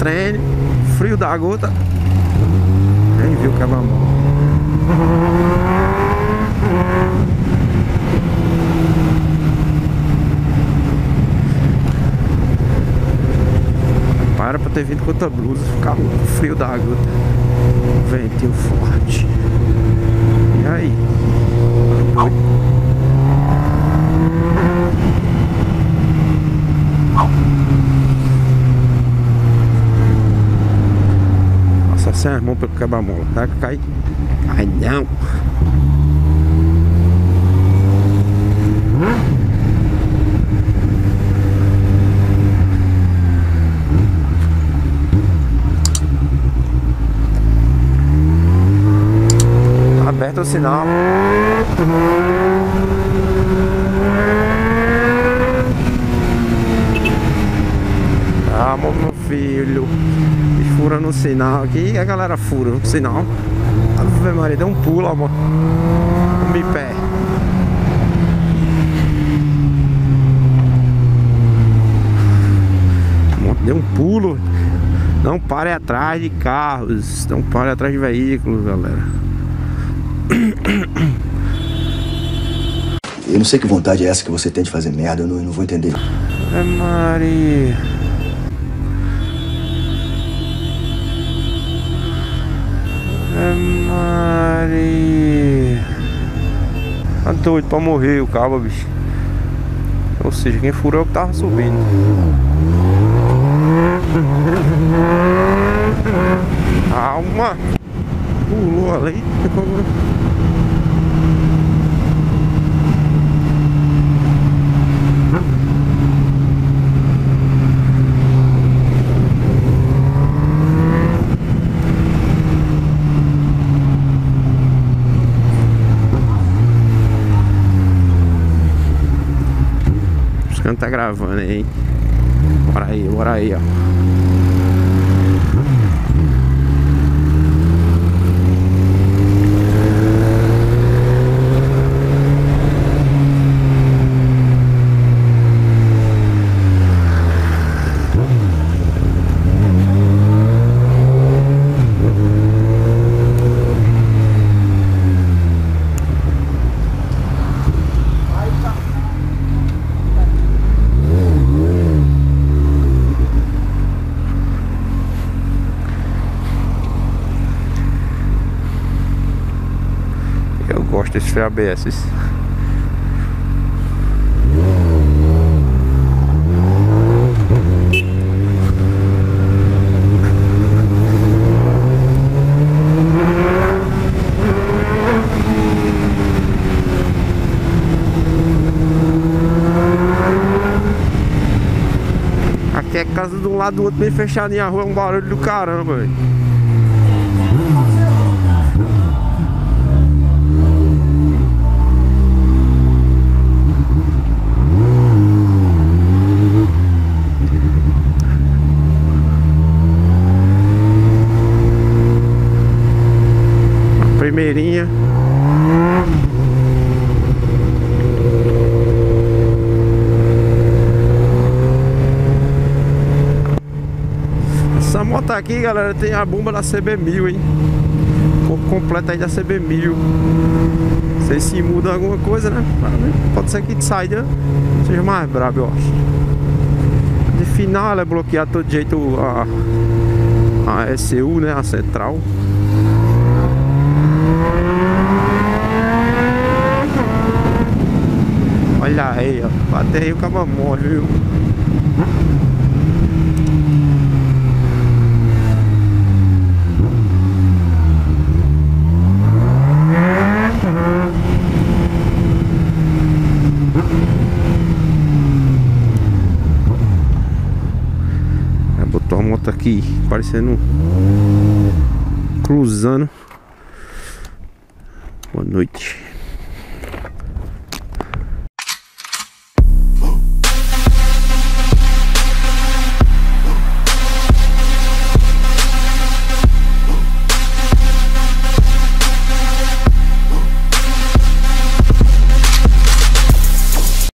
treino, frio da gota. Nem viu que é. Para pra ter vindo com outra blusa, ficar frio da gota. Ventinho forte. E aí? Sem as mãos pelo quebra-mola. Tá? Cai. Ai não. Aberto o sinal. Ah, meu filho. Furando o sinal aqui. A galera fura o sinal. Ave Maria, deu um pulo, amor. Um bipé. Deu um pulo. Não pare atrás de carros. Não pare atrás de veículos, galera. Eu não sei que vontade é essa que você tem de fazer merda, eu não, eu não vou entender. Ave Maria. Doido pra morrer o cabo, bicho. Ou seja, quem furou é o que tava subindo. Calma. Pulou ali. Os caras tá gravando aí, hein? Bora aí, bora aí, ó. Gosto desses ABS. Aqui é casa um lado do outro bem fechadinha a rua, é um barulho do caramba, velho. Aqui, galera, tem a bomba da CB1000, hein? Corpo completo aí da CB1000. Não sei se muda alguma coisa, né? Mas Pode ser que saia seja mais brabo, eu acho. De final, é bloquear todo jeito a, a SU, né? A central. Olha aí, ó. Bateu aí o cabo morre, viu? Aí Botou a moto aqui, parecendo cruzando. Boa noite.